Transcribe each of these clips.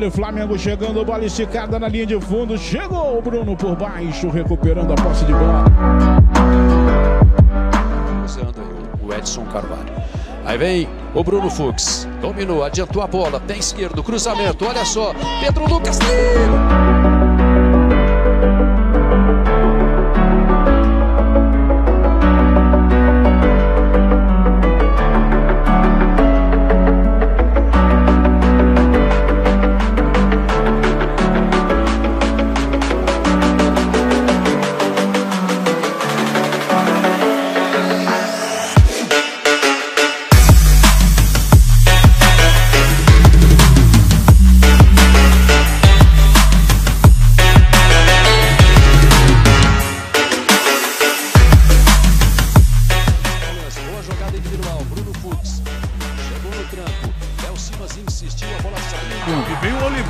Olha o Flamengo chegando, bola esticada na linha de fundo. Chegou o Bruno por baixo, recuperando a posse de bola. O Edson Carvalho. Aí vem o Bruno Fux. Dominou, adiantou a bola. Pé esquerdo, cruzamento. Olha só. Pedro Lucas. Boa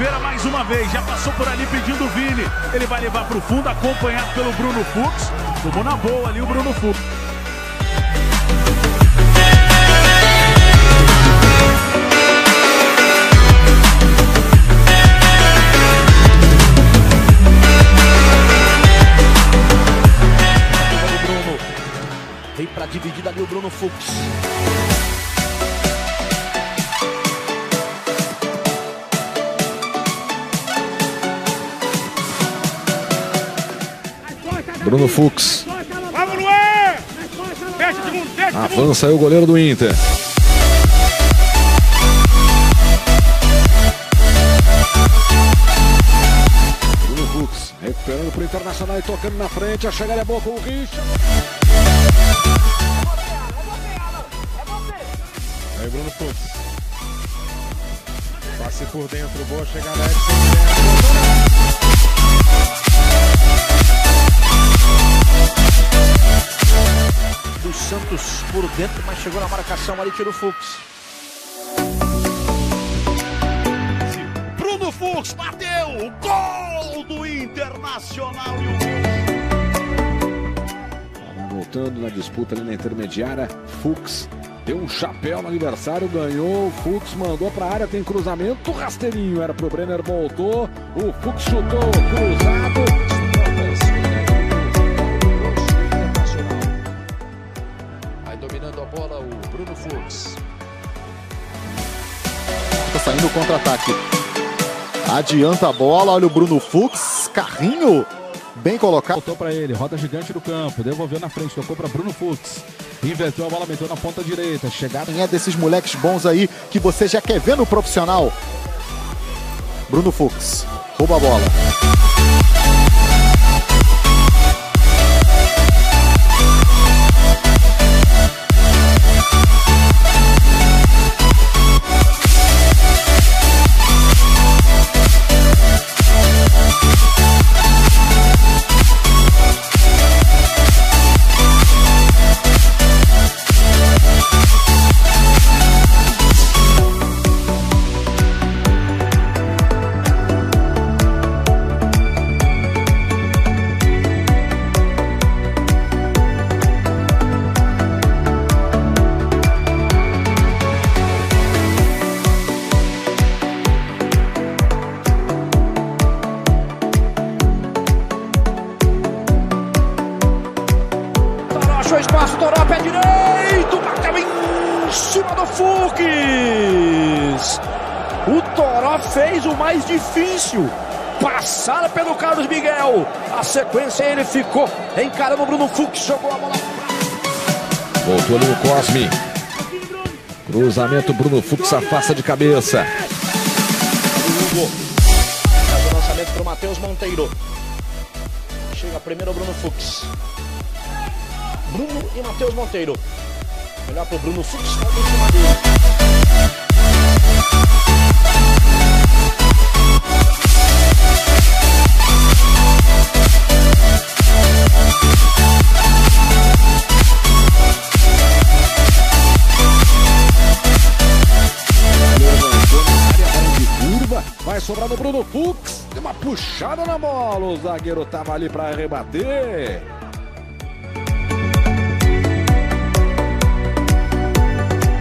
Oliveira mais uma vez, já passou por ali pedindo o Vini. Ele vai levar para o fundo, acompanhado pelo Bruno Fux. Tomou na boa ali o Bruno Fux. Vem pra dividida ali o Bruno Fux. Bruno Fux. Avança aí o goleiro do Inter. Bruno Fux recuperando pro Internacional e tocando na frente. A chegada é boa com o Richard. Aí Bruno Fux. Passe por dentro, boa chegada Edson. Do Santos por dentro, mas chegou na marcação ali, tira o Fux. Bruno Fux bateu! Gol do Internacional! Voltando na disputa ali na intermediária. Fux deu um chapéu no aniversário, ganhou. O Fux mandou pra área, tem cruzamento. Rasteirinho era pro Brenner, voltou. O Fux chutou, cruzado. Fux. Tá saindo o contra-ataque. Adianta a bola, olha o Bruno Fux, carrinho bem colocado. Voltou para ele, roda gigante do campo, devolveu na frente, tocou para Bruno Fux. Inverteu a bola, meteu na ponta direita. Chegada Quem é desses moleques bons aí que você já quer ver no profissional? Bruno Fux, rouba a bola. Mais difícil. Passar pelo Carlos Miguel. A sequência ele ficou encarando o Bruno Fux, jogou a bola Voltou ali o Cosme. Cruzamento, Bruno Fux afasta de cabeça. Faz o lançamento para o Matheus Monteiro. Chega primeiro o Bruno Fux. Bruno e Matheus Monteiro. Melhor para o Bruno Fux. Jada na bola. O zagueiro tava ali para rebater.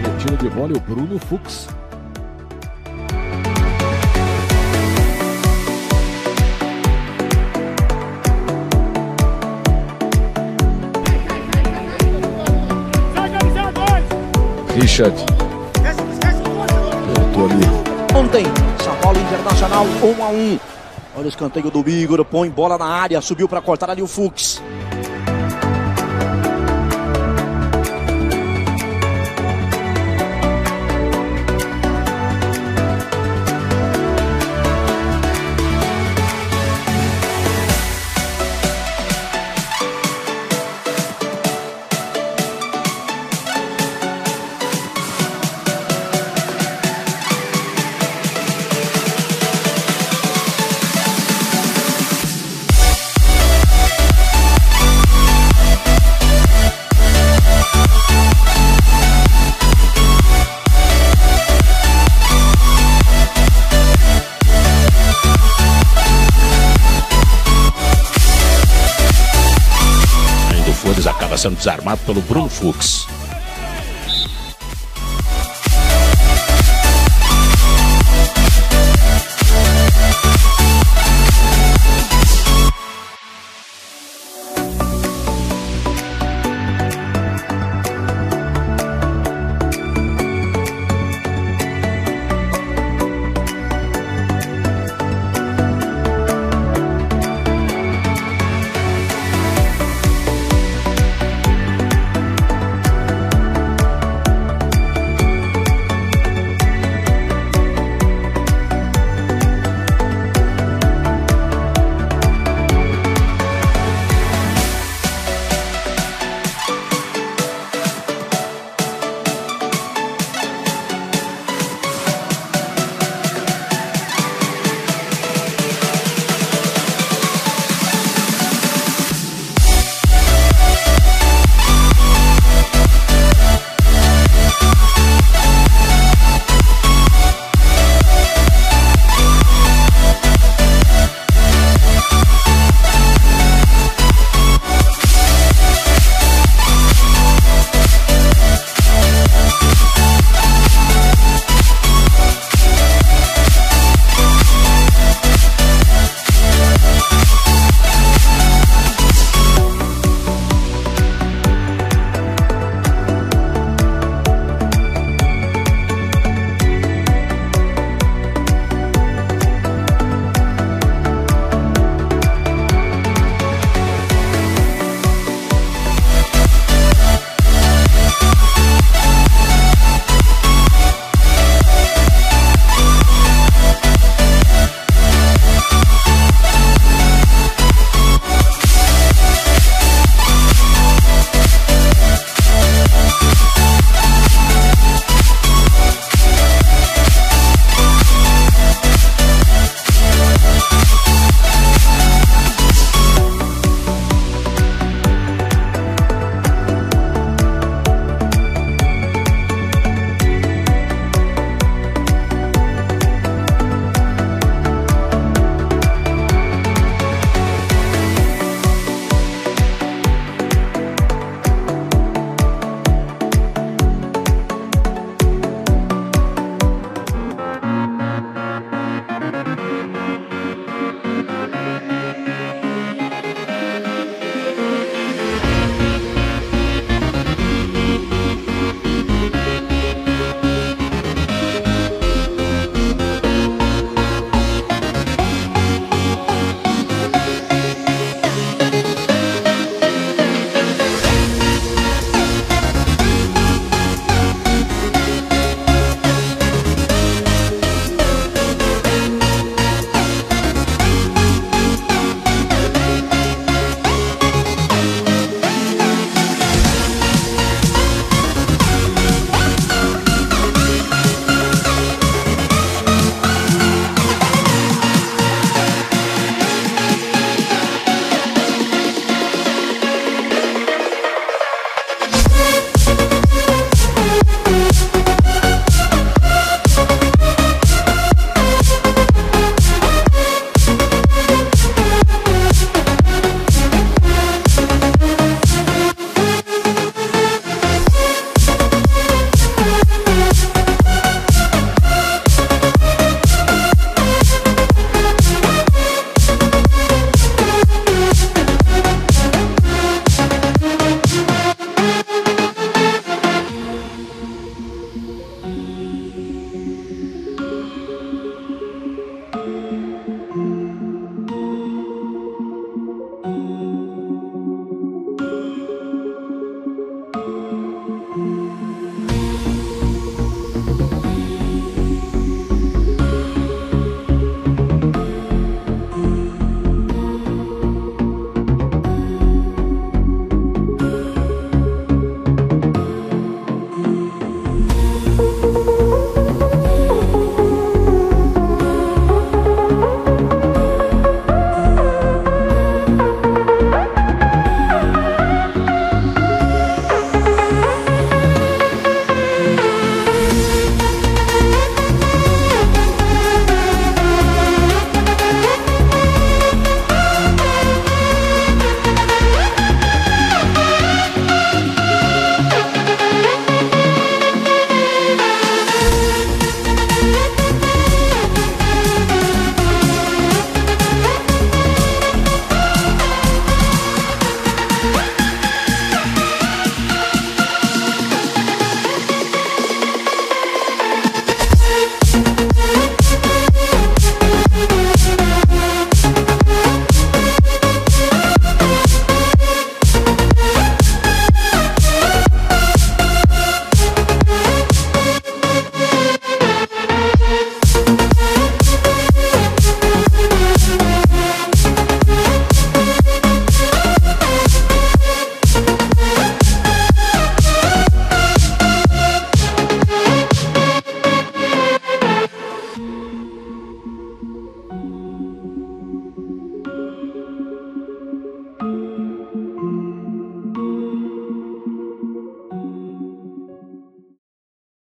Retiro de bola o Bruno Fux. Richard. Voltou ali. Ontem, São Paulo Internacional 1 a 1. Olha o escanteio do Igor, põe bola na área, subiu para cortar ali o Fux. Sendo desarmado pelo Bruno Fux.